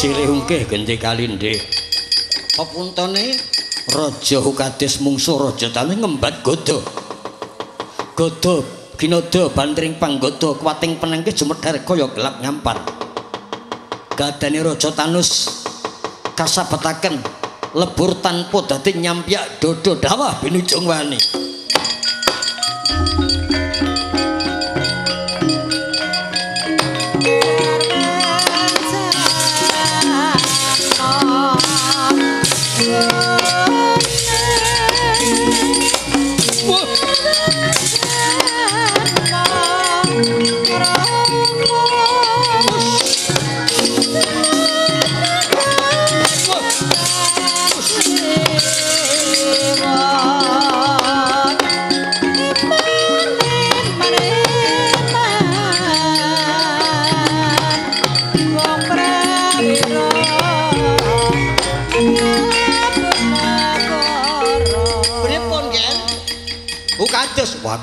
silih ungkih genti kalinde pepuntone raja Hukades mungsuh raja tane ngembat godo. Godo kinodo bantring panggodo kuating penengke jumedhar kaya gelap nyampar gadane raja Tanus kasabetaken lebur tanpa dadi nyampyak dodo dawah binujung wani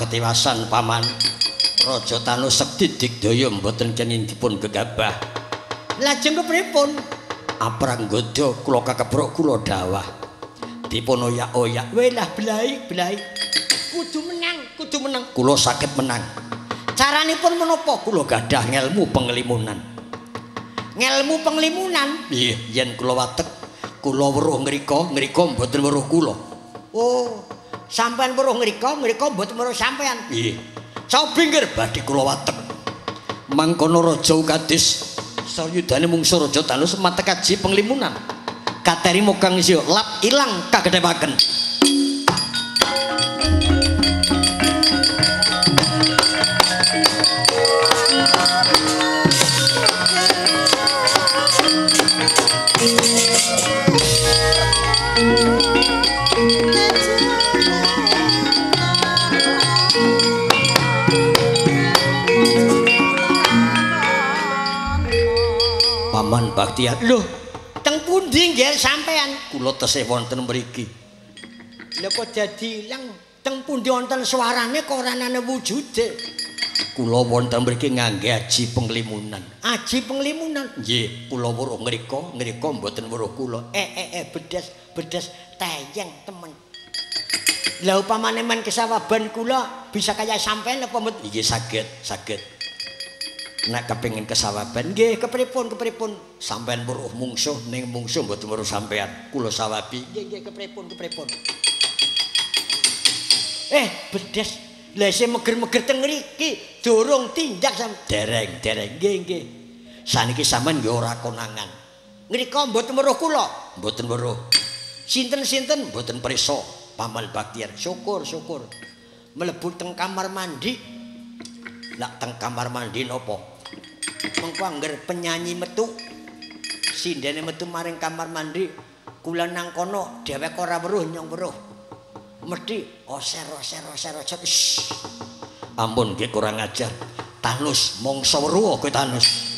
ketiwasan paman. Raja Tanus sekti digdaya mboten kenging dipun gegabah. Lajeng kepripun Apranggoda kula kakebrok kula dawah. Dipun oyak-oyak welah blai blai kudu menang kudu menang. Kula saged menang. Caranipun menapa? Kula gadah ngelmu penglimunan. Ngelmu penglimunan? Iya yen kula watek kula weruh ngrika ngrika mboten weruh kula. Oh sampean weruh ngrika ngrika mboten weruh sampean iya. Sawu pinggir? Badhe kula watek. Mangkono raja kadis sayudane mungsu raja tanus matekaji penglimunan. Kateri mokang isih lap ilang kagedepaken Baktiar. Lho, teng pundi nggih sampean? Kula tesih wonten mriki. Lha kok dadi ilang teng pundi wonten suarane kok ora ana wujude? Kula wonten mriki ngangge aji penglimunan. Aji penglimunan? Nggih, kula weruh ngrika, ngrika mboten weruh kula. Eh eh eh bedes, bedes tayang temen. Lah upamane men kesawaban kula bisa kaya sampean apa mboten? Nggih saged, saged. Nek kepengin kesawaban nggih kepripun kepripun? Sampean weruh mungsuh ning mungsuh mboten weruh sampean kula sawabi. Nggih nggih kepripun kepripun. Eh bedes. Lha sing meger-meger teng mriki durung tindak sam dereng dereng. Nggih nggih. Saniki sampean nggih ora konangan. Ngrika mboten weruh kula? Mboten weruh. Sinten-sinten? Mboten prisa pamal baktiar. Syukur syukur. Mlebu teng kamar mandi. Lak teng kamar mandi napa mengko angger penyanyi metu. Sindene metu maring kamar mandi. Kula nang kono dhewek ora weruh nyong weruh. Mesti oser oser oser oser ampun nggih kurang ajar. Tanus mongso weruh kowe tanus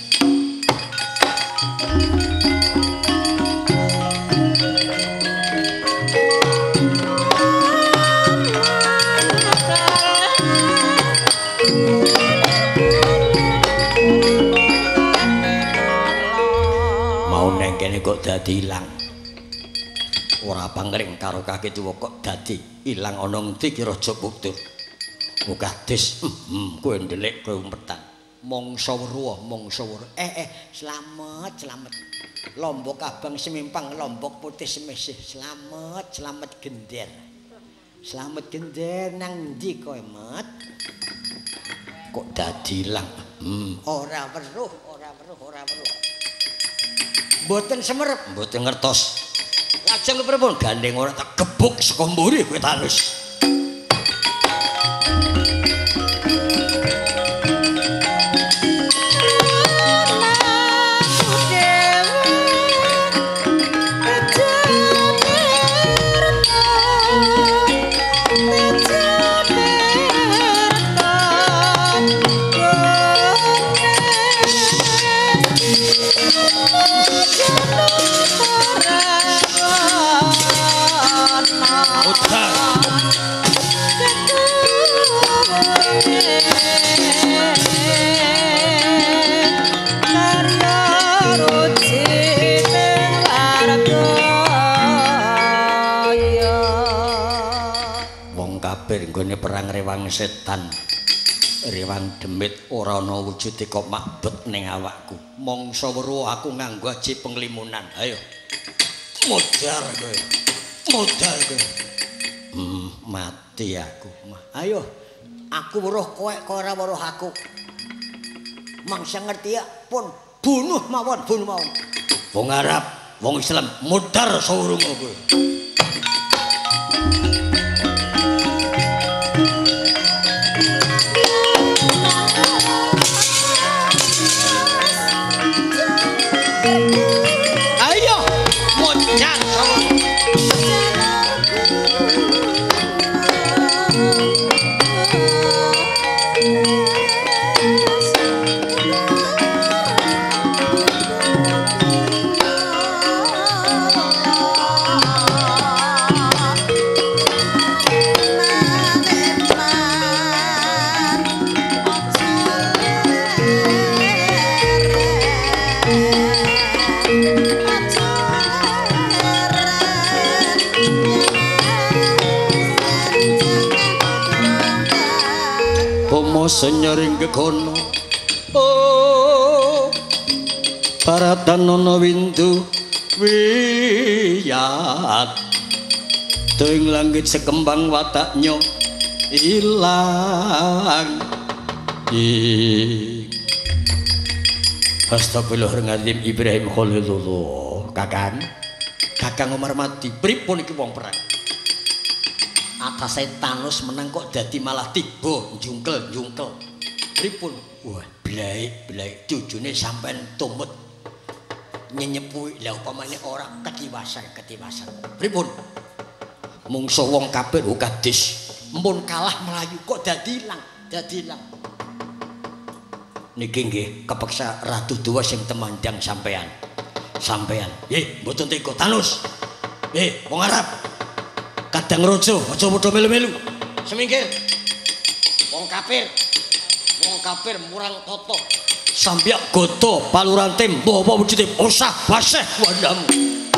dadi ilang. Ora pangring karo kaki tuwa kok dadi ilang ana ngendi ki raja buktur mukadis hmm, kowe ndelik kowe umpetan. Mongso weruh mongso weruh. Eh eh selamat selamat. Lombok abang semimpang lombok putih semisih. Selamat selamat gender. Selamat gender nang ndi kowe mat? Kok dadi ilang? Hmm. ora weruh ora weruh ora weruh mboten semerep. Mboten ngertos. Lajeng kepripun? Gandeng ora tak gebuk saka mburi kowe tanus setan. Rewang demit ora ana wujude kok makbet ning awakku. Mongso weruh aku nganggo aji penglimunan. Ayo. Modar kowe. Modar kowe. Hmm, mati aku. Ayo. Aku weruh kowe kok ora weruh aku. Mangsa ngerti ya pun bunuh mawon, bunuh mawon. Wong Arab, wong Islam modar sawurung kowe. Senyaring gegono oh. Paratan windu wiyat. Tuing langit sekembang wataknya ilang ing. Astagfirullahaladzim Ibrahim Khalilullah. Kakang. Kakang Umar Mati. Pripun iki wong perang atase Thanos menang kok dadi malah tiba jungkel-jungkel. Pripun? Wah, blaik-blaik cujune sampean tumut nyenyepui lah upamane ora ketiwasan-ketiwasan. Pripun? Mungso wong kafir ukadis mpun kalah melayu kok dadi ilang, dadi ilang. Niki nggih kepeksa ratu dua sing temandang sampean. Sampean. Nggih, mboten teko Thanos. Nggih, wong Arab. Kadang rojo aja padha melu-melu. Semingkir. Wong kafir. Wong kafir murang toto. Sambiak goto paluran tim apa wujude usah baseh wandamu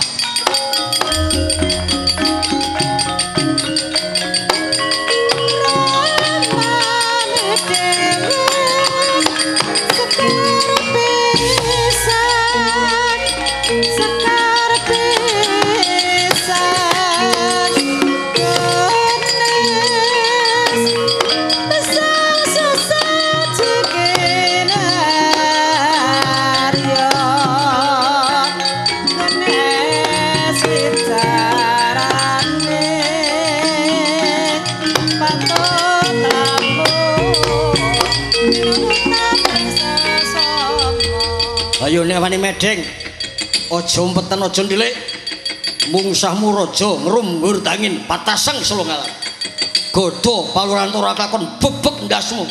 medeng aja umpeten aja ndilik mungsahmu raja ngrumbur tangin patasang selongalan godho paluran ora kakon bebek ndasmu.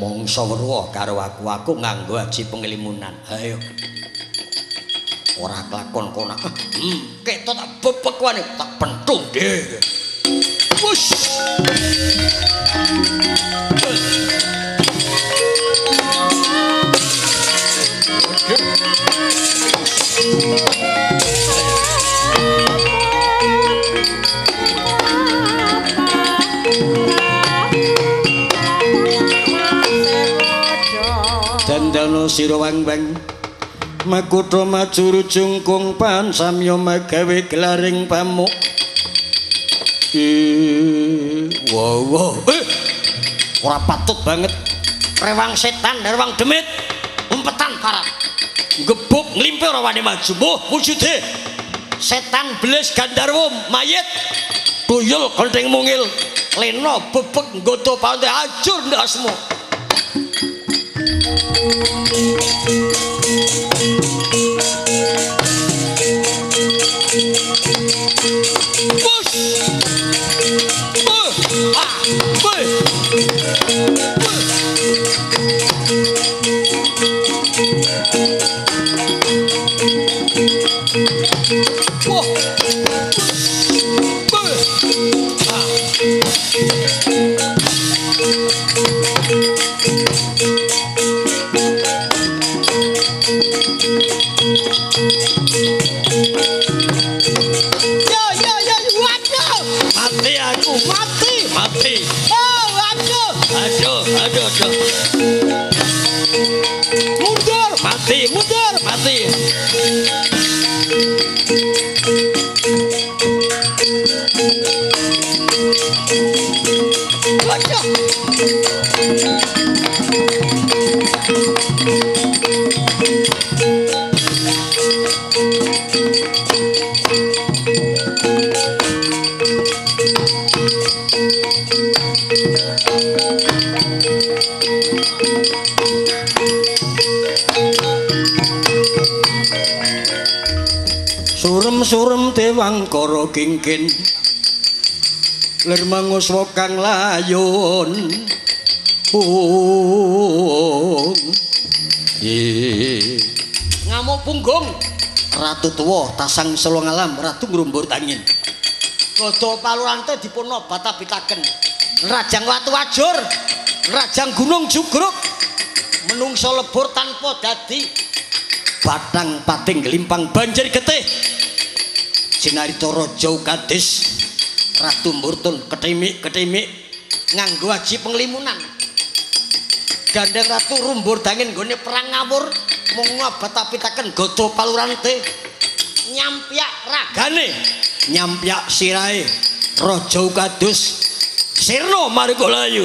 Mongso weruh karo aku aku nganggo aji pengelimunan. Ayo ora kelakon konak hmm ketok tak bebek wani tak pentung deh wush sira wang-wang Makutha majuru jungkung pan samya magawe gelaring pamuk wow. Eh, ora patut banget. Rewang setan, rewang demit, umpetan parat. gebuk nglimpe ora wani maju mbuh wujude setan belis gandarwo mayit tuyul kenting mungil lena bebek nggoto pante ajur ndasmu Música dewangkara kingkin lir manguswa kang layon. Ung ngamuk punggung. Ratu tuwa tasang selong alam ratu ngrumbur tangin. Godo palurante dipun obat abitaken rajang watu wajur rajang gunung jugruk menungso lebur tanpa dadi. Batang pating limpang banjir getih sinarita raja kadis ratu murtun ketimik-ketimik nganggo aji penglimunan. Gandeng ratu rumbur dangin gone perang ngawur mung ngobat apitaken godo palurante. Nyampyak ragane nyampyak sirahe raja kadus sirna margolayu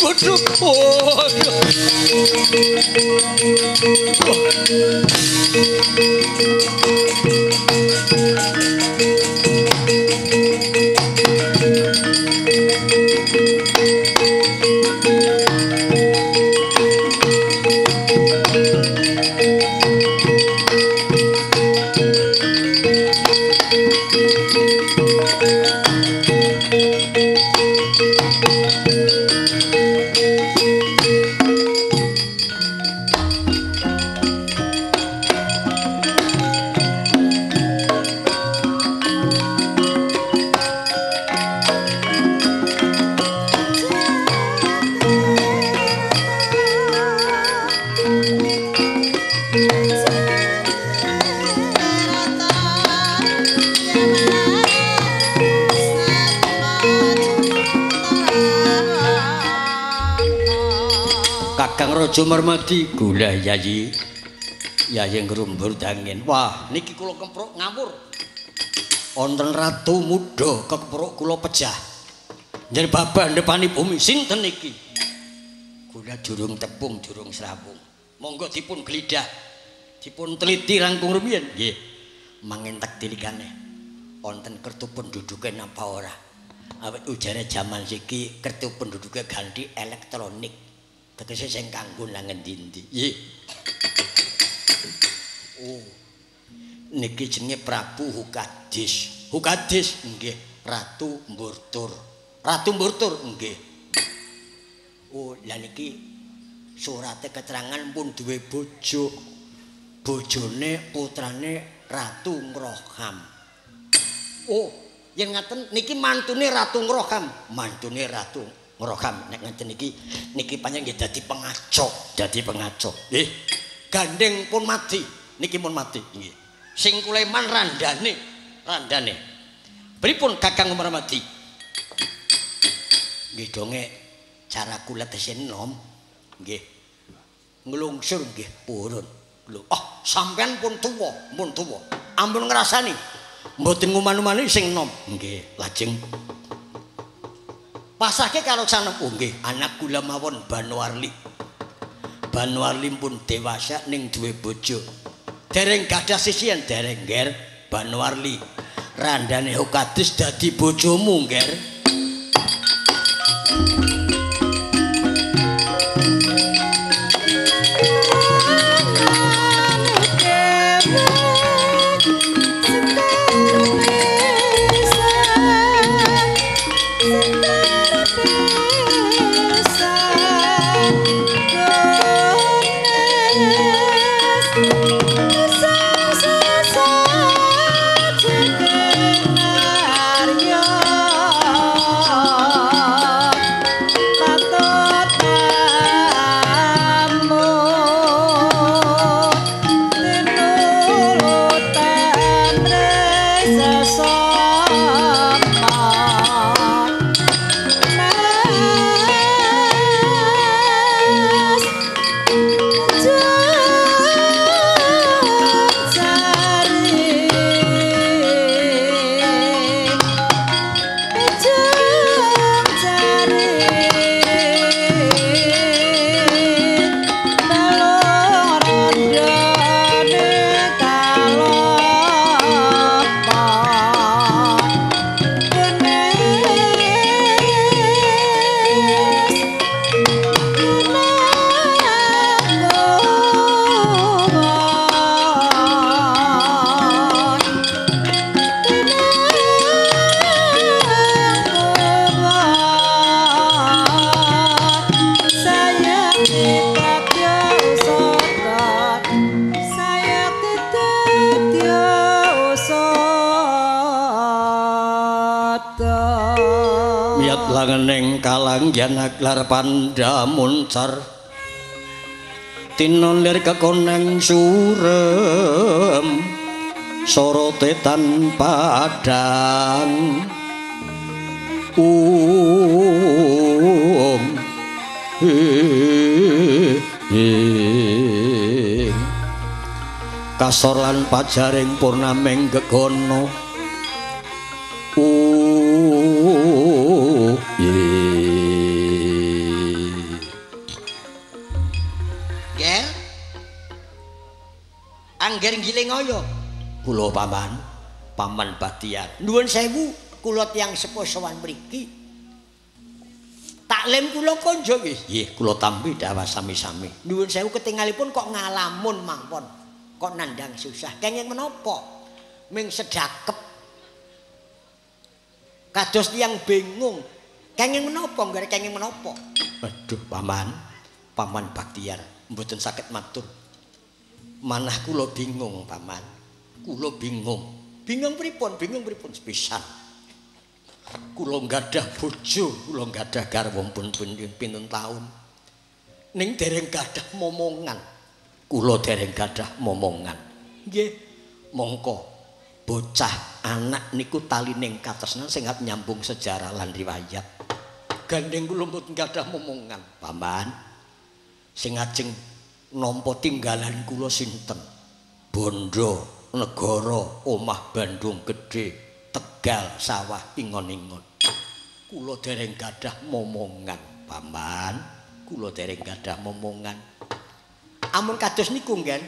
Kuduk oh. Kakang Raja Marmadi. Gula yayi yayi ngrumbur dangin. Wah niki kula kempruk ngawur. Wonten ratu muda kempruk kula pejah. Njen babah depani bumi sinten niki? Gula jurung tepung jurung srawung. Monggo dipun glidah dipun teliti langkung rumiyin. Nggih. Mangentek tilikane. Wonten kertu penduduke napa ora? Awet ujare jaman siki kertu penduduke ganti elektronik tegese sing kanggo nang. Nggih. Oh. Niki jenenge Prabu Hukadis. Hukadis nggih, Ratu Mburtur. Ratu Mburtur nggih. Oh, lah niki surate keterangan pun duwe bojo. Bojone putrane Ratu Ngroham. Oh, yen ngaten niki mantune Ratu Ngroham, mantune Ratu Ngroham nek ngeten iki niki panjang nggih dadi pengacok, dadi pengacok. Nggih. Gandeng pun mati, niki pun mati nggih. Sing kuleman randane, randane. Pripun Kakang Umar mati? Nggih donge cara kula tesen nom nggih. Nglungsur nggih purun. Lho, ah sampean pun tuwa, pun tuwa. Ampun ngrasani mboten nguman-umani sing nom. Nggih, lajeng pasake karo sanem oh, nggih anak kula mawon Banwarli Banwarli pun dewasa ning duwe bojo. Dereng gadah sisian dereng nger Banwarli randane Hokadis dadi bojomu nger aklar panda muncar Tinolir kekoneng surem Sorote tanpa padang Um Kasor lan pajaring purnameng gegono Uh Ger. Angger ngilingaya. Kula paman, paman Batiar. Nuwun sewu, kula tiyang sepuh sowan mriki. Taklim kula konjo nggih. Nggih, kula tampi dawa sami-sami. Nuwun sewu ketingalipun kok ngalamun mangkon. Kok nandang susah. Kenging menapa? Ming sedakep. Kados tiyang bingung. Kenging menapa? Nggih kenging menapa? Aduh, paman, paman Batiar, mboten saged matur. Manah kula bingung, paman. Kula bingung. Bingung pripun? Bingung pripun? Sepisan. Kula gadah bojo, kula gadah garwa pun pinten taun. Ning dereng gadah momongan. Kula dereng gadah momongan. Nggih. Mongko bocah anak niku talining katresnan sing nyambung sejarah lan riwayat. Gandeng kula mboten gadah momongan, paman. Sing ajeng nampa tinggalan kula sinten? Bondo, negara, omah Bandung Gedhe, Tegal, sawah ingon-ingon. Kula dereng gadah momongan, paman. Kula dereng gadah momongan. Amun kados niku ngen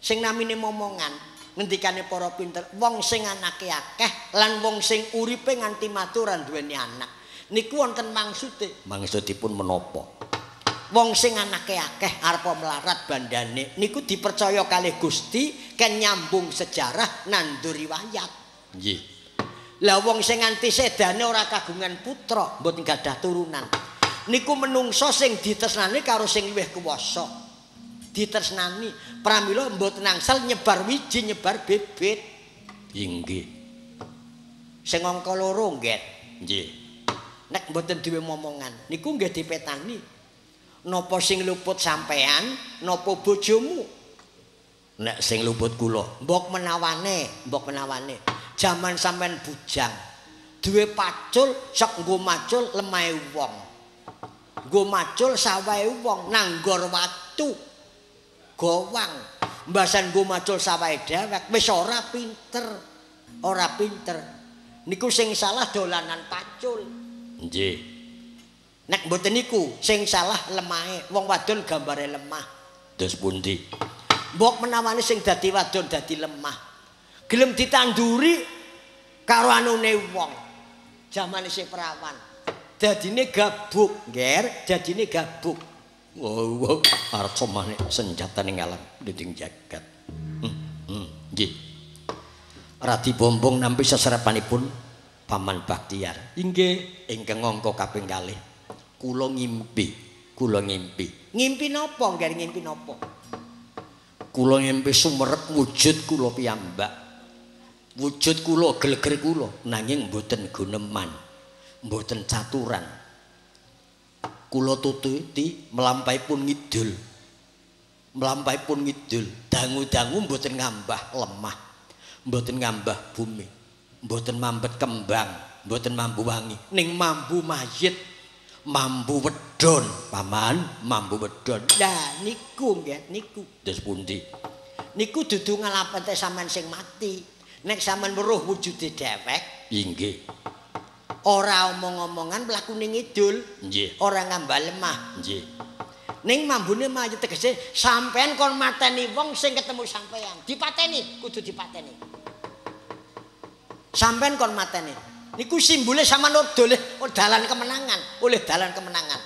sing namine momongan ngendikane para pinter wong sing anake akeh lan wong sing uripe nganti maturan duweni anak niku wonten maksude Maksudipun menapa? Wong sing anake akeh arepa melarat bandane niku dipercaya kalih Gusti ken nyambung sejarah nandur riwayat Nggih. lah wong sing nganti sedane ora kagungan putra mboten gadah turunan niku menungso sing ditresnani karo sing luwih kuwasa ditresnani pramila mboten angsal nyebar wiji nyebar bibit Inggih. sing angka loro nggih Nggih. nek mboten duwe momongan niku nggih dipetani napa sing luput sampean napa bojomu? Nek sing luput kula, mbok menawane mbok menawane. Jaman sampean bujang duwe pacul sok nggo macul lemahe wong. Nggo macul sawahe wong nanggor watu gowang. Mbasan nggo macul sawahe dhewek wis ora pinter ora pinter. Niku sing salah dolanan pacul. Nggih. Nek mboten niku sing salah lemahe wong wadon gambare lemah Dos pundi? mbok menawane sing dadi wadon dadi lemah gelem ditanduri karo anune wong jaman isih perawan dadine gabuk nger dadine gabuk Wow, wow. arep somane senjata ning alam dinding jagat. Hmm, hmm, nggih. Radi bombong nampi seserepanipun Paman Baktiar. inggih Ingkang angka kaping kalih. Kula ngimpi, kula ngimpi. ngimpi napa nger ngimpi napa Kula ngimpi sumerep wujud kula piyambak. Wujud kula geleger kula nanging mboten guneman. Mboten caturan. Kula tututi melampaipun ngidul. Melampaipun ngidul, dangu-dangu mboten ngambah lemah. Mboten ngambah bumi. Mboten mambet kembang, mboten mambu wangi, ning mambu mayit. Mambu wedon, paman, mambu wedon. lah niku nggih niku. Des pundi? niku dudu ngalapete sampean sing mati. Nek sampean weruh wujude dhewek. Inggih. ora omong-omongan mlakune ngidul. Nggih, ora ngambah lemah. Nggih. ning mambune mayit tegese sampean kon mateni wong sing ketemu sampean. Dipateni kudu dipateni. Sampean kon mateni niku simbole sampean oleh dalan kemenangan oleh dalan kemenangan.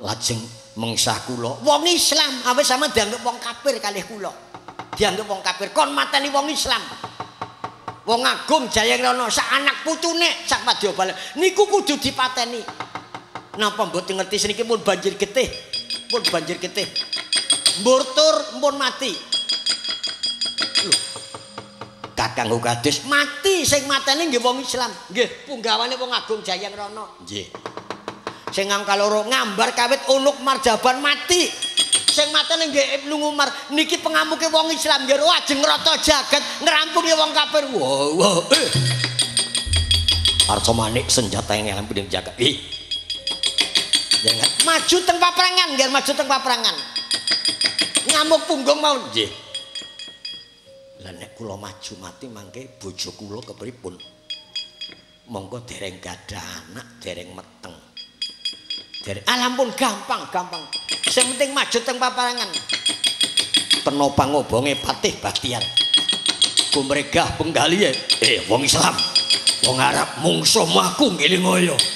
Lajeng mengsah kula wong Islam awis sampean dianggep wong kafir kalih kula. Dianggep wong kafir kon mateni wong Islam. Wong agung Jayagrana sak anak putune sak Padyabala niku kudu dipateni. Napa mboten ngerti seniki? Pun banjir getih. Pun banjir getih. Mbur tur pun mati Kakang Ukadis mati sing matene nggih wong Islam. Nggih, punggawane wong Agung Jayang Rono. nggih Sing angka loro ngambar kawit unuk marjaban mati. Sing matene nggih Ibnu Umar niki pengamuke wong Islam nggih ajeng rata jagat ngrampungi wong kafir. wow eh. Arca manik senjata yang ngelam pinding jagat ih Jangan maju teng paperangan, nggih maju teng paperangan. Ngamuk punggung mau nggih. Nek kula maju mati mangke bojo kula kepripun? Monggo dereng gadah anak, dereng meteng. Dereng alampun gampang, gampang. Sing penting maju teng paperangan. penopang obonge Patih Bahtiar kumregah penggali eh wong Islam wong Arab mungsuh maku ngilingoyo Sopo?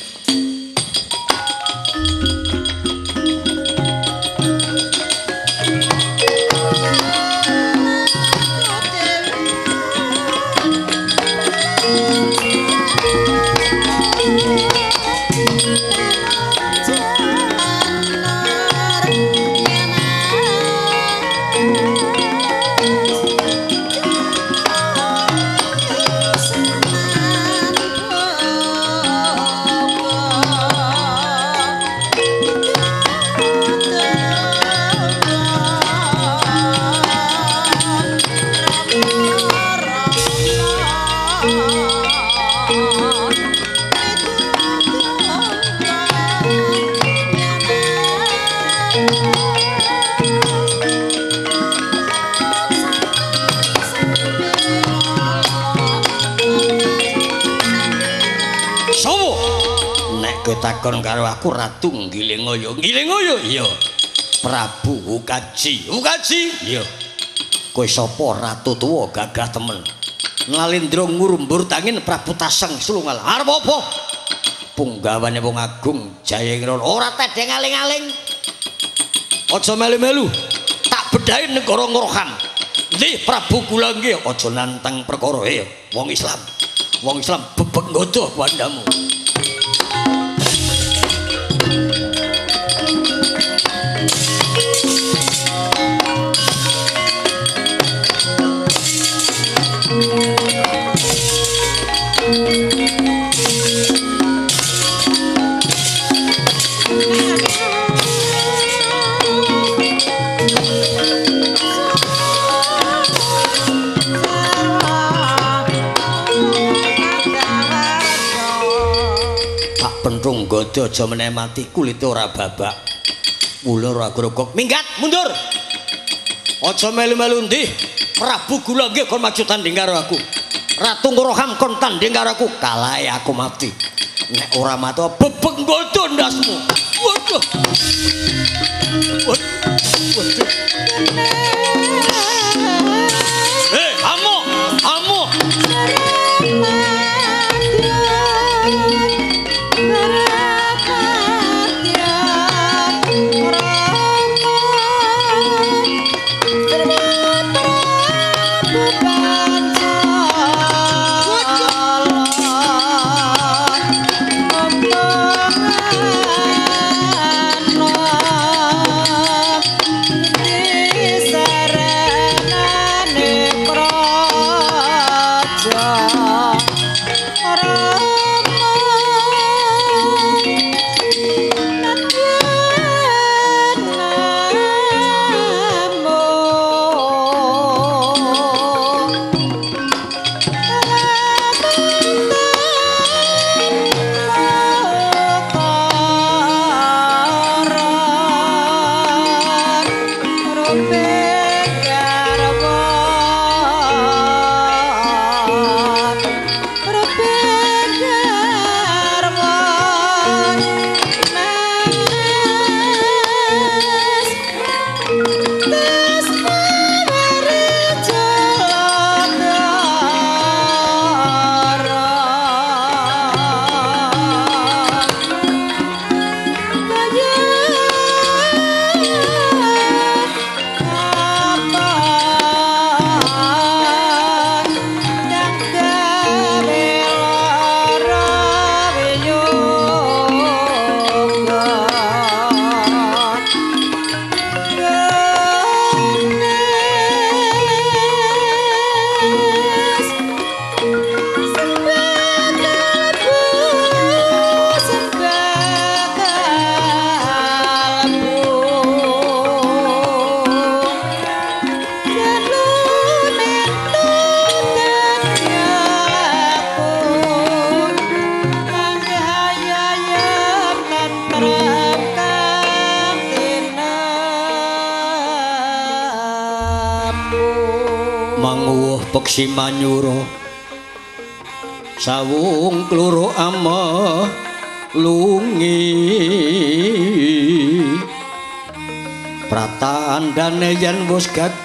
Takon karo aku Ratu Ngilingoyo. Ngilingoyo? Iya. Prabu Ukaji. Ukaji? Iya. Kowe sapa ratu tuwa gagah temen. Nalindra ngurumbur tangin Prabu Taseng Sulungal. Arep apa? Punggawane wong agung Jayengron ora tedeng aling-aling. Aja melu-melu. Tak bedahi negara Ngroham. Ndi Prabu kula nggih aja nantang perkara wong Islam. Wong Islam bebek nggodoh bandamu. Thank you. Pentung godo aja meneh mati kulite ora babak. Mula ora grogok. Minggat mundur. Aja melu-melu ndi. Prabu Gula nggih kon maju tanding karo aku. Ratu Ngroham kon tanding karo aku. Kalahe aku mati. Nek ora mati bebek godo ndasmu. Waduh. Waduh.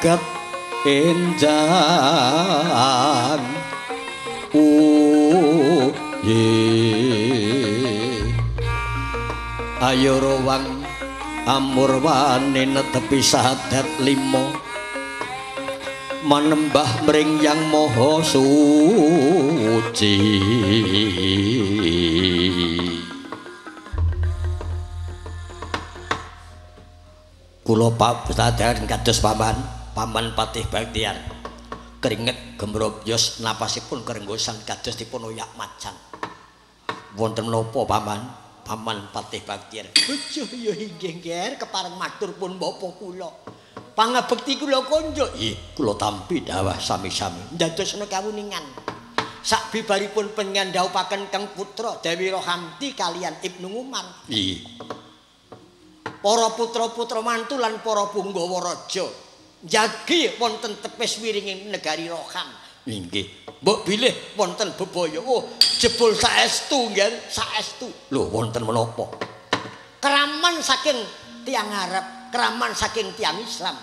Wis gagat enjang oh ayo rowang amurwane netepi sahadat limo. Manembah mring yang moho suci. Kula pak kados paman paman patih baktian keringet gemrobyos napasipun kerenggosan kados dipun oyak macan. Wonten napa paman? Paman patih baktian bojo ya inggih nger kepareng matur pun bapa kula. Pangabekti kula konjo nggih kula tampi dawah sami-sami. Ndadosna kawuningan. Sak bibaripun penyandhaupaken kang putra Dewi Rohamti kalian Ibnu Umar. Nggih para putra-putra mantu lan para punggawa raja jagi wonten tepes wiringing negari Roham nggih Mbok bilih wonten bebaya. Oh, jebul saestu nggih, saestu. Lho, wonten menapa? Keraman saking tiang Arab, keraman saking tiang Islam.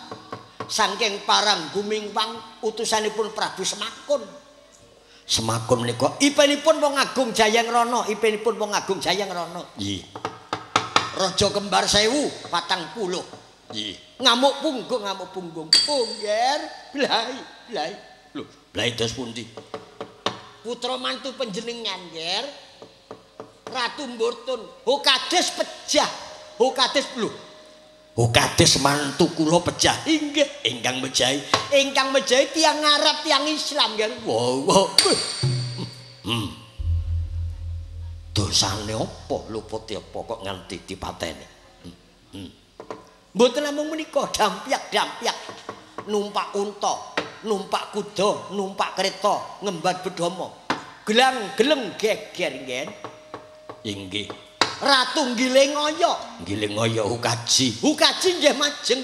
Saking parang gumingwang utusanipun Prabu Semakun. Semakun menika ipinipun wong agung Jayang Rana, ipinipun wong agung Jayang Rana. Nggih. Raja kembar sewu patang puluh. Nggih. Ngamuk punggung, ngamuk punggung. Pungger, blai, blai. Lho, blai dos pundi? putra mantu panjenengan yer Ratu Mburtun Hokades pejah Hokades lho Hokades mantu kula pejah inggih ingkang mejahi ingkang mejahi tiang Arab tiang Islam yer wow, wow. hmm dosane apa luputi apa kok nganti dipateni hmm. hmm. Mboten namung menika dampiak-dampiak numpak unta numpak kuda, numpak kereta, ngembat bedomo. Gelang geleng geger ngen. Inggih. Ratu giling ngoyo. Giling ngoyo ukaji. Ukaji nggih majeng.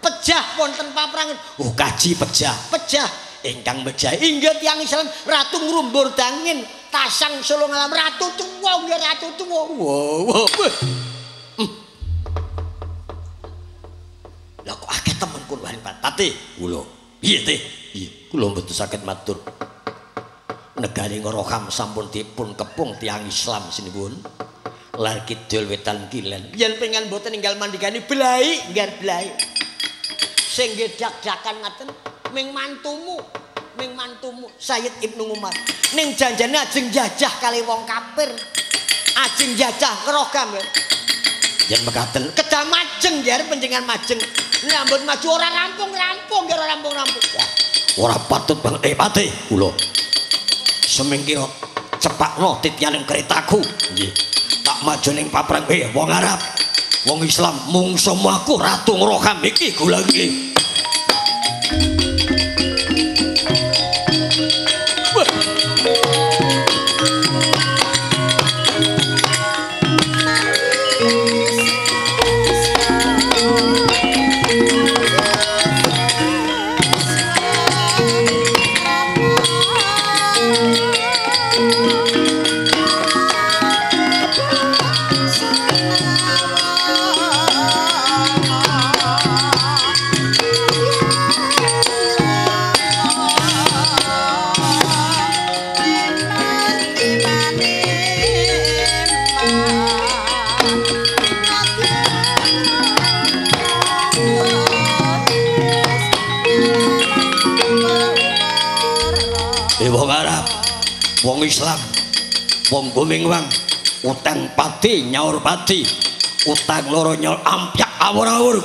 Pejah wonten paprangan. Ukaji pejah. Pejah ingkang pejah inggih tiyang Islam ratu ngrumbur dangin tasang sulung alam ratu tuwa nggih ratu tuwa. Wow. Hmm. Pati. Kula. Iya teh, iya. Kulo mboten saged matur. Negari Ngoroham sampun dipun kepung tiang Islam sinipun. Lar kidul wetan kilen. Yen pengen mboten ninggal mandikani blai, nggar blai. Sing gedak-dakan ngaten ming mantumu, ming mantumu Sayyid Ibnu Umar. Ning janjane ajeng jajah kali wong kafir. Ajeng jajah Ngoroham. Yen mekaten kedah majeng jar panjenengan majeng. Nyambut maju ora rampung-rampung ora rampung-rampung. Ora patut bang eh pati kula. Semingkira cepakno tityaning keretaku. Nggih. Tak maju ning paprang eh wong Arab. Wong Islam mungsuh aku ratu ngroham iki kula iki. Islam. Wong Gumingwang utang pati nyaur pati utang loro nyol ampyak awur-awur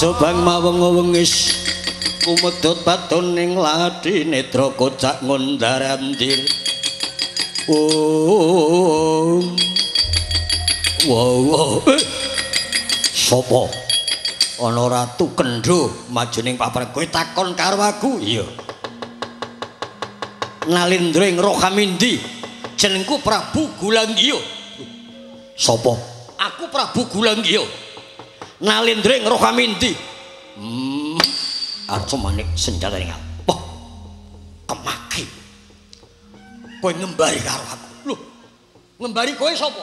kuandam jojobang maweng-wengis kumedhot paton ning lati netra kocak ngondarandir oh wow eh. sapa ana ratu kendho maju ning papan kowe takon karo aku? Iya. Nalindring rohamindi. Jenengku prabu gulanggiyo sapa aku prabu gulanggiyo nalindring rohamindi hmm. Arep manik senjata ning apa kemaki kowe ngembari karo aku. Lho ngembari kowe sapa?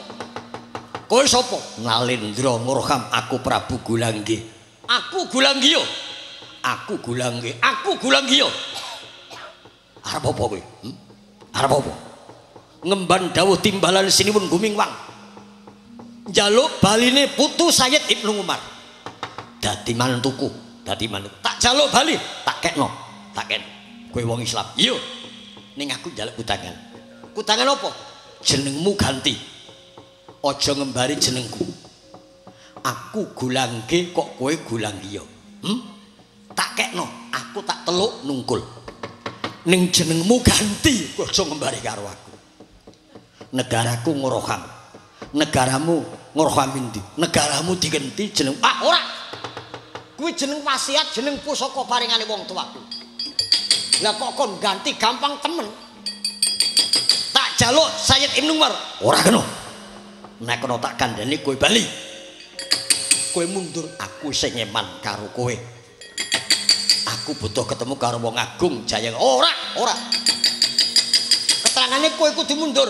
Kowe sapa? Nalindra murham aku prabu gulanggi. Aku gulanggiyo aku gulanggi. Aku gulanggiyo arep apa kowe? Hmm? arep apa? Ngemban dawuh timbalan siniwun gumingwang njaluk baline putu Sayyid Ibnu Umar. Dadi mantuku dadi mantu. Tak jaluk bali tak kekno tak ken kowe wong Islam. Iya. Ning aku njaluk kutangan kutangan apa? Jenengmu ganti. Aja ngembari jenengku. Aku gulangge kok kowe gulanggiya hmm? tak kekno aku tak teluk nungkul. Ning jenengmu ganti aja ngembari karo aku. Negaraku ngoroham negaramu ngorhamindi negaramu digenti jeneng ah ora. Kuwi jeneng wasiat jeneng pusaka paringane wong tuaku lah kok kon ganti gampang temen? Tak jaluk Sayyid Ibnu Umar. Ora kena. Nek kena tak kandhani kowe bali. Kowe mundur aku sing ngeman karo kowe. Aku butuh ketemu karo wong agung jaya ora ora. Keterangane kowe kudu mundur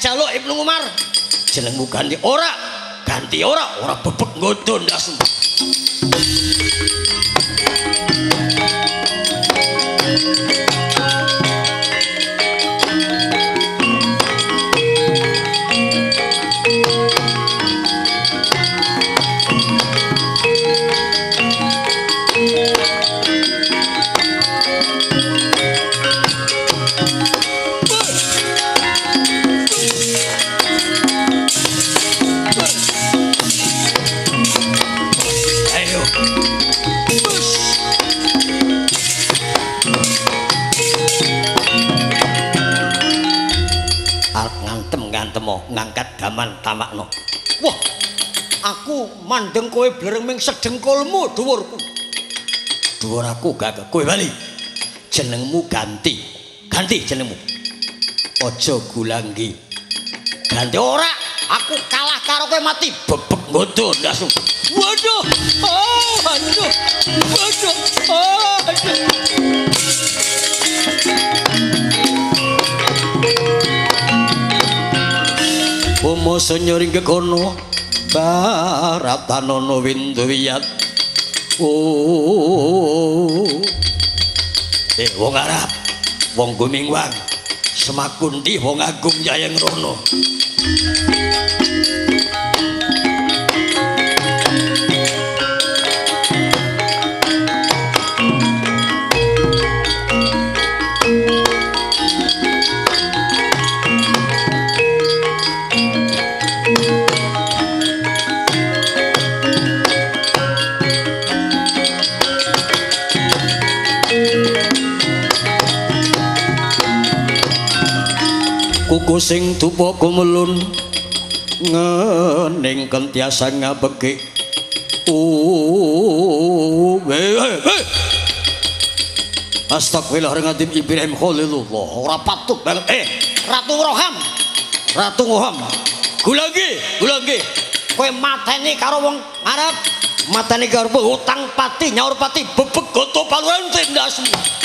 jaluk Ibnu Umar. Jenengmu ganti ora ganti ora ora bebek nggodho ndasmu ngantem ngantemo ngangkat gaman tamakno. Wah, aku mandeng kowe blereming sedengkulmu dhuwurku. Dhuwur aku gak kowe bali. Jenengmu ganti. Ganti jenengmu. Aja gulanggi. Ganti ora, aku kalah karo kowe mati bebek ngodo ndasu. Waduh. Oh, aduh. Waduh. Oh, aduh. Umo senyoring kekono Baratanono windu wiyat. Oh. Eh wong Arab Wong Gumingwang Semakundi wong agung jayang rono kuku sing tuwa kumelun ngening kentiasa ngabeki eh, eh, eh. Astagfirullahaladzim Ibrahim Khalilullah. Ora patut banget. Eh Ratu Roham. Ratu Roham. Gulangi Gulangi kowe mateni karo wong Arab? Mateni karo utang pati nyaur pati bebek goto paluran tindasmu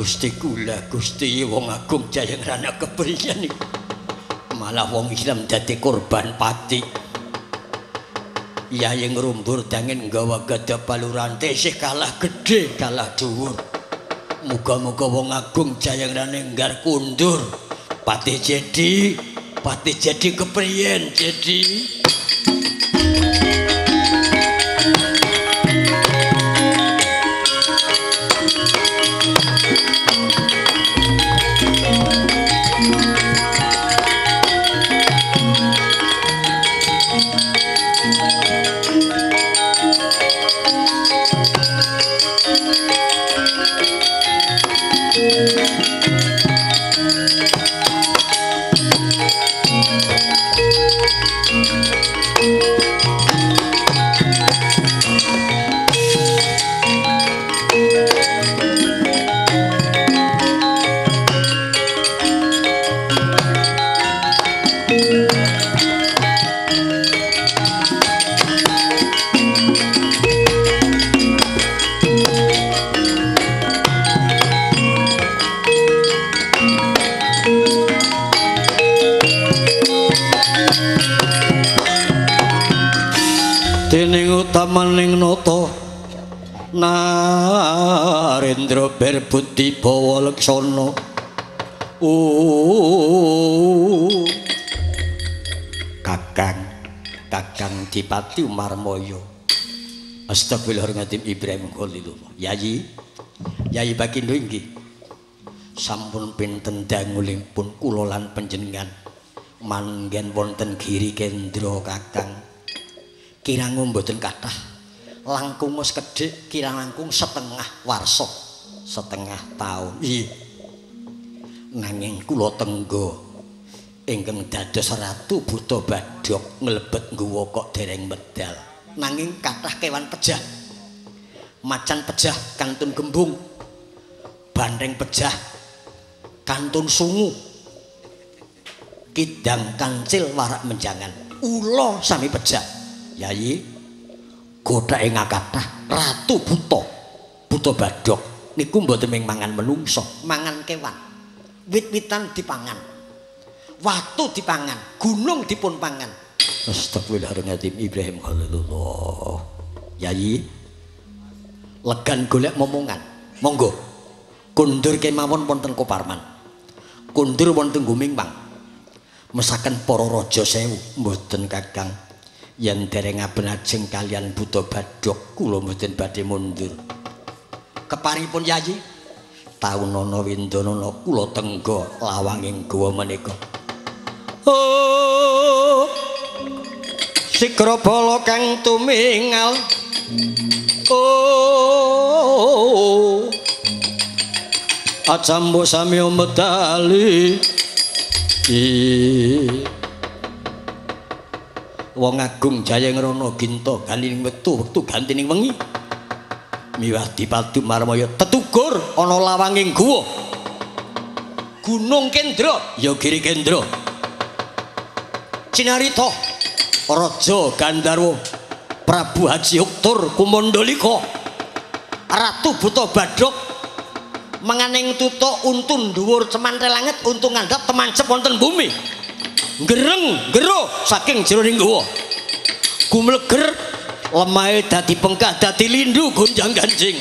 Gusti kula Gusti wong agung jayang rana kepriyan iki. Malah wong Islam dadi korban pati. Yayi ngrumbur dangin nggawa gada paluran tesih kalah gedhe kalah dhuwur. Muga-muga wong agung jayangrane nggar kundur. Pati Jedi, Pati Jedi kepriyen Jedi? Narendra berbudi bawa leksana kakang kakang dipati umarmaya. Astagfirullahaladzim ibrahim khalilullah. Yayi yayi bagindo inggih. Sampun pinten dangulipun kula lan panjenengan manggen wonten giri kendra kakang kirang mboten kathah langkung wis kedhik kirang langkung setengah warsa. Setengah taun. Iya. Nanging kula tenggo. Ingkang dados ratu buta badhok nglebet ngguwa kok dereng medal. Nanging kathah kewan pejah. Macan pejah kantun gembung. Bandeng pejah kantun sungu. Kidang kancil warak menjangan. Ula sami pejah. Yayi godake ngakathah ratu buta. Buta badhok niku mboten mung mangan menungso, mangan kewan. Wit-witan dipangan. Watu dipangan, gunung dipun pangan. Astagfirullahaladzim Ibrahim Khalilullah. Yayi legan golek momongan. Monggo. Kundur kemawon wonten Koparman. Kundur wonten Gumimpang. Mesaken para raja sewu mboten Kakang. Yen dereng abenajeng kalian buta badhok kula mboten badhe mundur. Keparipun yayi? Taun ana windana kula tenggo lawanging gawa menika. Oh sikra bala kang tumingal. Oh acambo samya medali wong agung Jayangrana Ginta galining wektu wektu gantining wengi. Miwah dipadu marmaya. Tetugur ana lawanging guwa. Gunung Kendra. Ya Giri Kendra. Cinarita. Raja Gandharwa Prabu Haji Uktur Kumandalika. Ratu Buta Badhok menganing tutuk untun dhuwur cemantel langit untung ngandhap temancep wonten bumi gereng gero saking jroning guwa gumleger lemahe dadi pengkah dadi lindu gonjang ganjing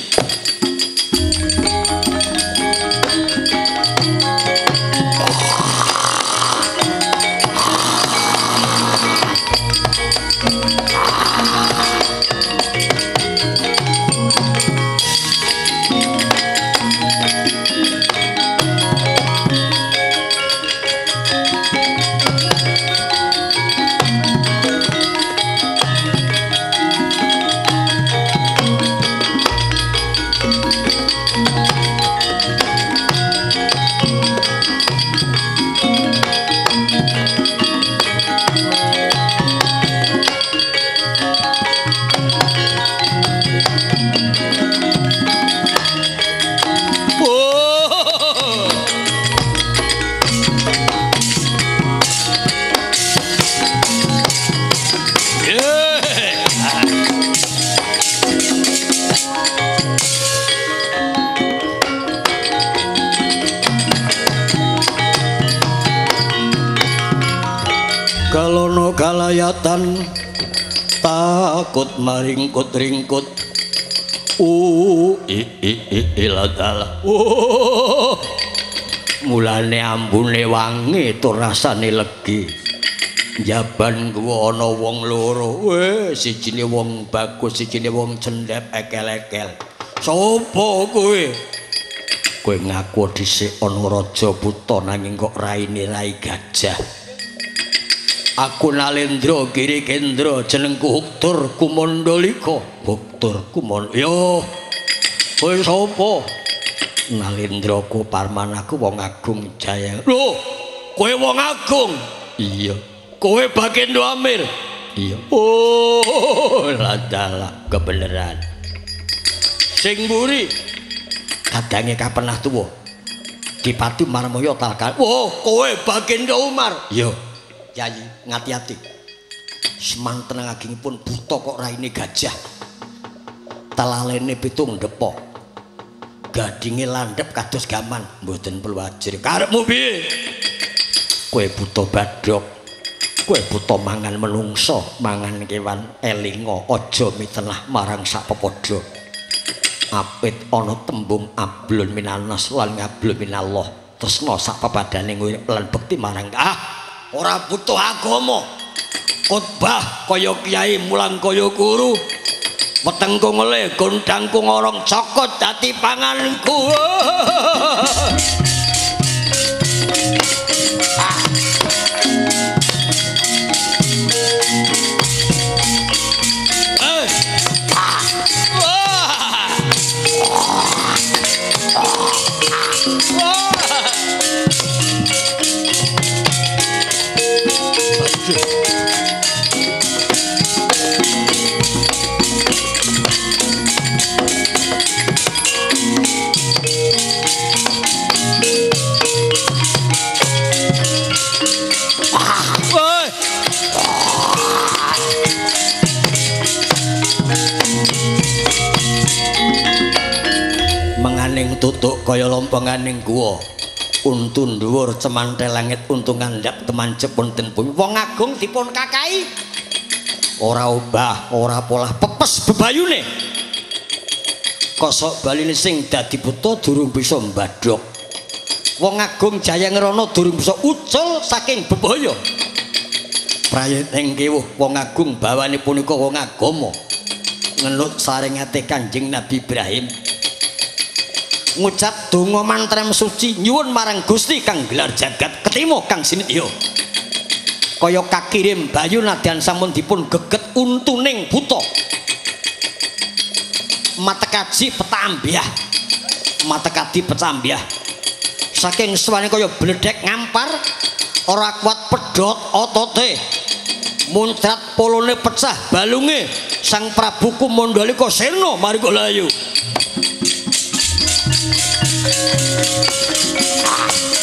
takut maringkut ringkut uh i i i iladala uh mulane ambune wangi tur rasane legi. Jaban kuwi ana wong loro. Weh sijine wong bagus sijine wong cendhep ekel-ekel. Sapa kowe? Kowe ngaku dhisik ana raja buta nanging kok raine rai gajah Aku Nalendra Giri Kendra jenengku Huktur Kumandalika. Huktur Kumand. Yo. Kowe sapa? Nalendra ku parmanaku wong agung jaya. Lho, kowe wong agung? Iya. Kowe Bagendo Amir? Iya. Oh, ladala kebenaran. Sing mburi kadange kapenah tuwa. Dipati Marmoyo talkan. Oh, kowe Bagendo Umar? Iya. Yayi, ngati-ati. Semanten agingipun buta kok raine gajah. Talalene pitung depok. Gadinge landhep kados gaman, mboten perlu ajir. Karepmu piye? Kowe buta badhok. Kowe buta mangan menungso, mangan kewan elinga, aja mitenah marang sak pepodo. Apit ana tembung ablun minanas lan ngablun minallah. Tresna sak pepadane lan bekti marang ah ora butuh agama khotbah kaya kiai mulang kaya guru wetengku ngele gondangku ngorong cokot dadi panganku tutuk kaya lomponganing guwa. Untun dhuwur cemantel langit untung ngandhap teman cepun ten bumi. Wong agung dipun kakai. Ora obah ora polah pepes bebayune. Kosok baline sing dadi buta durung bisa mbadhok. Wong agung jaya ngerono durung bisa ucul saking bebaya. Prayit ing kewuh wong agung bawane punika wong agama. Ngenut saring ate kanjeng Nabi Ibrahim ngucap donga mantrem suci nyuwun marang Gusti kang gelar jagat ketimo kang sinitya kaya kakirim bayu nadyan sampun dipun geget untuning buta. Matekaji petambiah. Matekadi petambiah. Saking suwane kaya bledek ngampar ora kuat pedhot otote. Muncrat polone pecah balunge. Sang prabu kumandalika sena mari kok layu Thank you.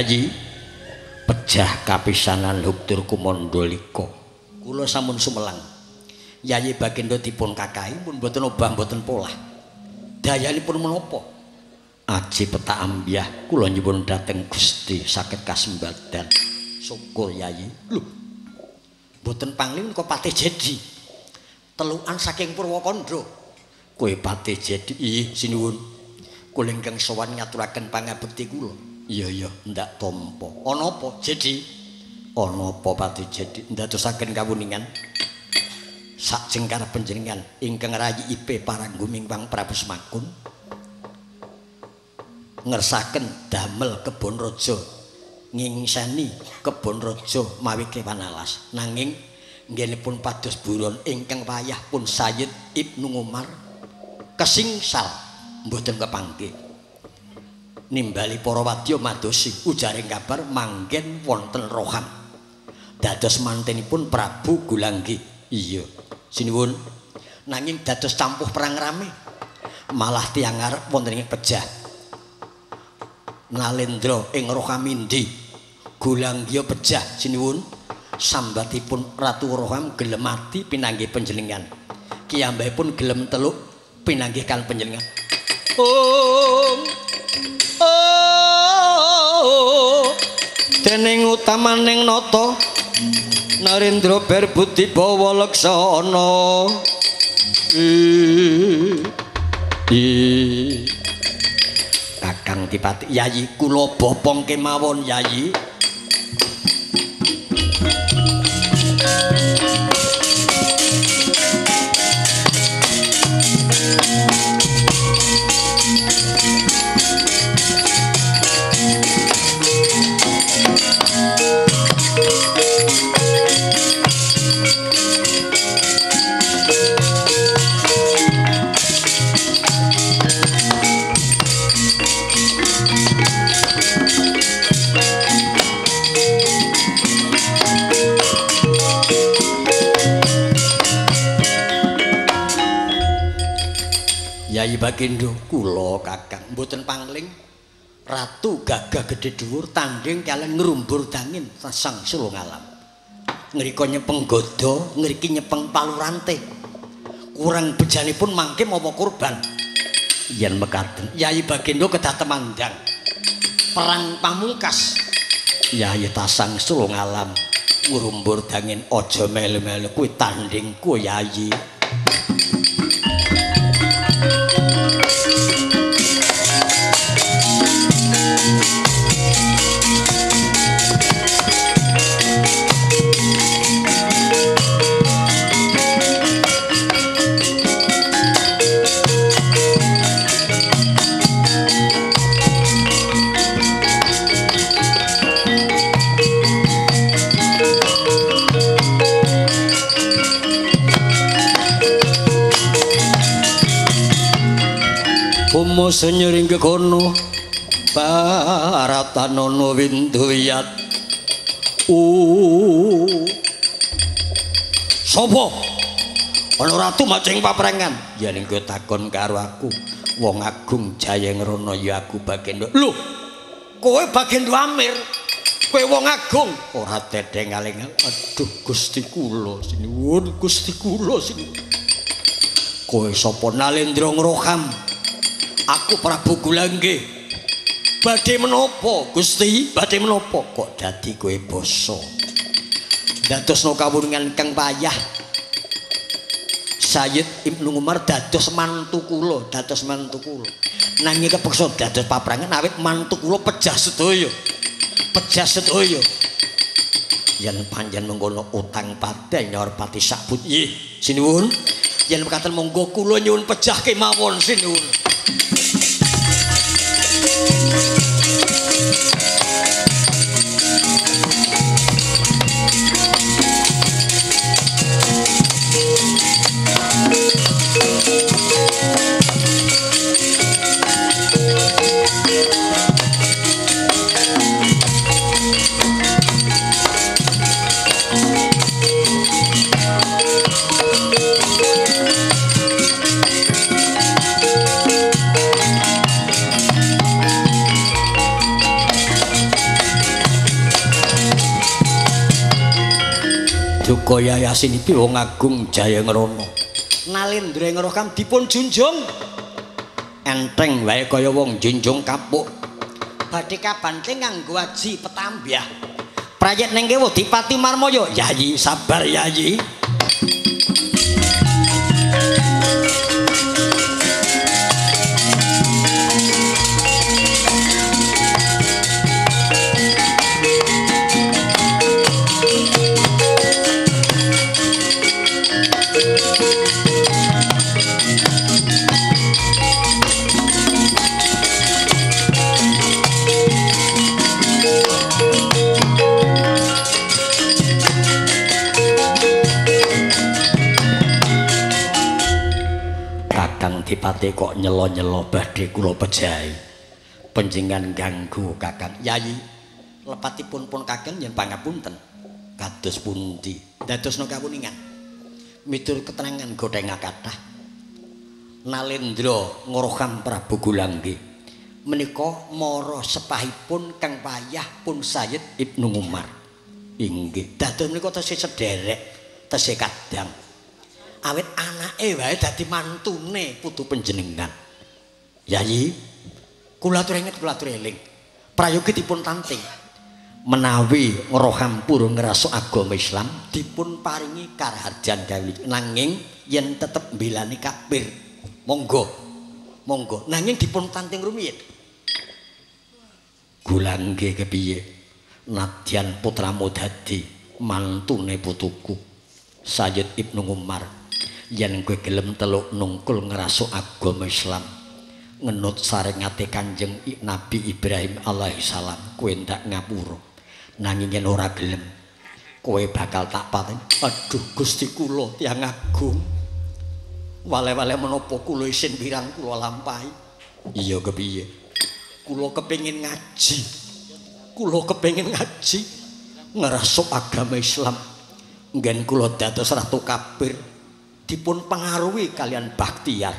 Yayi pejah kapisanan huktur kumandalika. Kula sampun sumelang. Yayi Bagindo dipun kakai pun mboten obah mboten polah. Dayanipun menapa? Aji petak ambyah kula nyuwun dhateng Gusti saged kasembadan. Syukur Yayi. Lho mboten panglim kok patih jadi telukan saking Purwakandha. Kowe patih jadi ih sinuwun. Kula ingkang sowan ngaturaken pangabekti kula Iya iya ndak tampa. Ana apa? Jadi. Ana apa pati? Jadi ndadosaken kawuningan. Sak jengkar panjenengan ingkang rayi IP parangguming Wang Prabu Semakun ngersaken damel kebon raja ngingseni kebon raja mawi kewan alas. Nanging nggenipun pados buron ingkang wayah pun Sayyid Ibnu Umar kesingsal mboten kepangke nimbali para wadya madosi ujaring kabar manggen wonten roham dados mantenipun Prabu Gulanggi. Iya sinuwun. Nanging dados campuh perang rame malah tiang ngarep wonten ing pejah. Nalendra ing Rohamindi Gulanggiya pejah sinuwun. Sambatipun Ratu Roham gelem mati pinanggih panjenengan. Kiyambahipun gelem teluk pinanggih kan panjenengan. Oh dening utamaning nata Narendra Berbudi Bawa Laksana. Kakang Dipati Yayi kula bopong kemawon Yayi Bagindo kula Kakang mboten pangling ratu gagah gedhe dhuwur tanding kalian ngrumbur dangin sang sulung alam. Ngrika nyepeng godo, ngriki nyepeng palurante. Kurang bejanipun mangke mawa kurban. Yen mekaten, Yai Bagindo kedah temandang. Perang pamungkas. Yai tasang sulung alam ngrumbur dangin aja melu-melu kuwi tandingku Yai. Senyering kekono Baratanono winduyat Uh Sopo? Ono ratu macing paprengan. Ya ning takon karo aku Wong agung jayeng rono ya aku bagian Loh Kowe bagian amir? Kowe wong agung? Ora dedeng aling. Aduh gusti kulo sini. Wun gusti kulo sini. Kowe sopo nalendrong roham aku Prabu Gulangge badhe menapa Gusti? Badhe menapa? Kok dadi kowe basa? Dadosno kawuningan kang payah. Sayyid Ibnu Umar dados mantu kula dados mantu kula. Nanging kepeksa dados paprangan awit mantu kula pejah sedaya. Pejah sedaya. Yen panjen mengkono utang padha nyor pati sakbut nggih sinuwun yen mekaten monggo kula nyuwun pejah kemawon sinuwun Duka Yayasin iki wong agung Jaya Ngrana. Nalendra Ngrokam dipun junjung. Enteng wae kaya wong junjung kapuk. Badhe kabante nganggo aji petambyah. Prayet ning kewo Dipati Marmaya. Yayi sabar Yayi. Adipati kok nyelo-nyelo badhe kula pejahi. Panjenengan ganggu Kakang Yayi. Lepatipun pun Kakang yen pangapunten. Kados pundi? Dadosna kawuningan. Mitur keterangan godheng kathah. Nalendra ngoroham Prabu Gulangge. Menika mara sepahipun Kang Payah pun Sayyid Ibnu Umar. Inggih, dados menika tesih sederek, tesih kadang. Awit anake wae dadi mantune putu panjenengan. Yayi, kula atur inget kula atur eling. Prayogi dipun tanting. Menawi ngroham purun ngraso agama Islam dipun paringi karaharjan kawili nanging yen tetep mbelani kafir. Monggo. Monggo. Nanging dipun tanting rumiyin. Gulangge kepiye? Nadyan putramu dadi mantune putuku. Sayyid Ibnu Umar yen kowe gelem teluk nungkul ngrasuk agama Islam ngenut saringate Kanjeng Nabi Ibrahim alaihi salam kowe ndak ngapura. Nanging yen ora gelem kowe bakal tak paten aduh Gusti kula tiyang agung. Wale-wale menapa kula isin pirang kula lampahi? Iya kepiye? Kula kepengin ngaji. Kula kepengin ngaji. Ngrasuk agama Islam. Nggen kula dados ratu kafir dipun pengaruhi kalian Baktiar.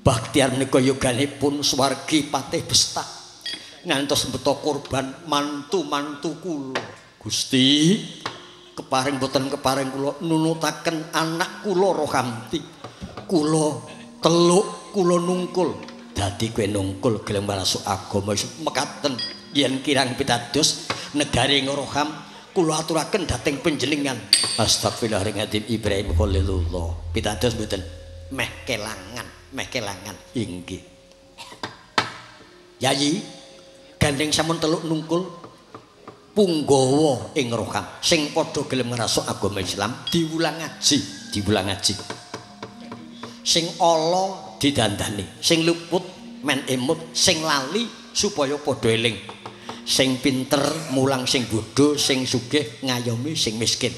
Baktiar menika yoganipun swargi patih besta. Ngantos beto korban mantu-mantu kula. Gusti, keparing boten keparing kula nunutaken anak kula Rohamti. Kula teluk kula nungkul. Dadi kowe nungkul gelem marasuk agama mekaten yen kirang pitados negari Roham kula aturaken dhateng panjenengan. Astagfirullahaladzim Ibrahim Khalilullah. Pitados mboten? Meh kelangan meh kelangan. Inggih. Yayi gandeng sampun teluk nungkul punggawa ing roham sing padha gelem ngrasuk agama Islam diwulang ngaji diwulang ngaji. Sing ala didandani sing luput men emut sing lali supaya padha eling sing pinter mulang sing bodho sing sugih ngayomi sing miskin.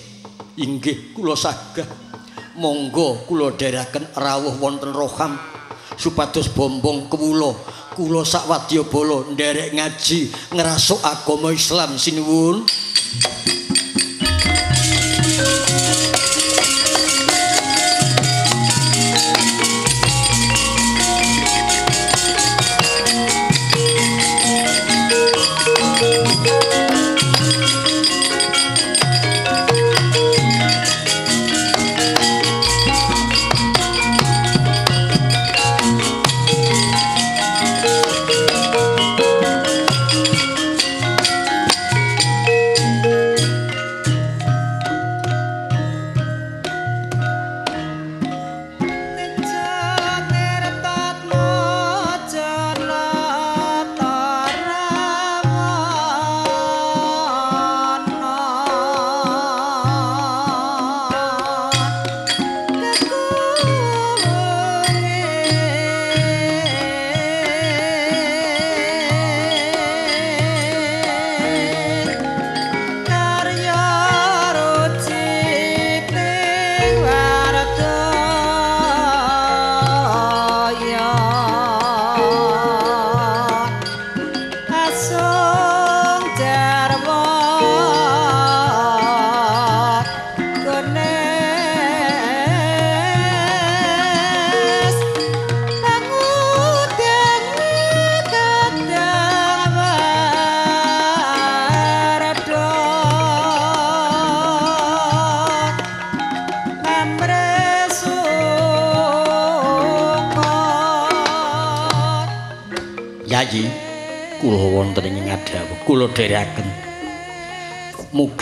Inggih kula sagah. Monggo kula dherekaken rawuh wonten roham. Supados bombong kewula kula sak wadyabala nderek ngaji ngrasuk agama Islam. Sinuwun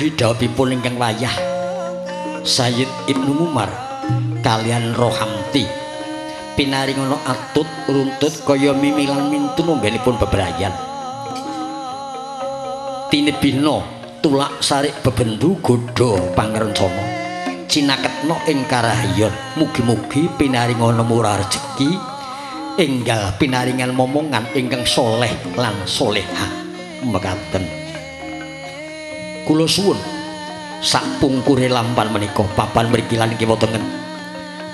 mugi dawuhipun ingkang wayah Sayyid Ibnu Umar kalian Rohamti. Pinaringono atut runtut kaya mimilan mintun monggenipun bebrayan. Tinebino tulak sarik bebendu godha pangrencana cinaketno ing karahayon. Mugi-mugi pinaringono murah rejeki enggal pinaringan momongan ingkang soleh lan solehah mekaten kula suwun. Sak pungkure lampan menika papan mriki lan iki wonten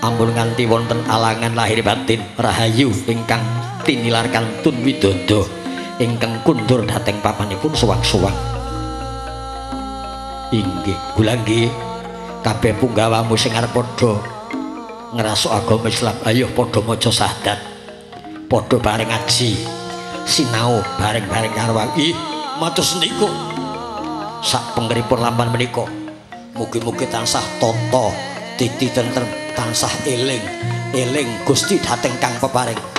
ampun nganti wonten alangan lahir batin rahayu ingkang tinilar kantun widodo ingkang kundur dhateng papanipun suwang-suwang inggih kula nggih. Kabeh punggawamu sing arep padha ngrasuk agama Islam ayo padha maca syahadat padha bareng ngaji sinau bareng-bareng karo ih matus niku sak pengeripun lamban menika mugi-mugi tansah tata titi tentrem tansah eling eling Gusti dhateng kang peparing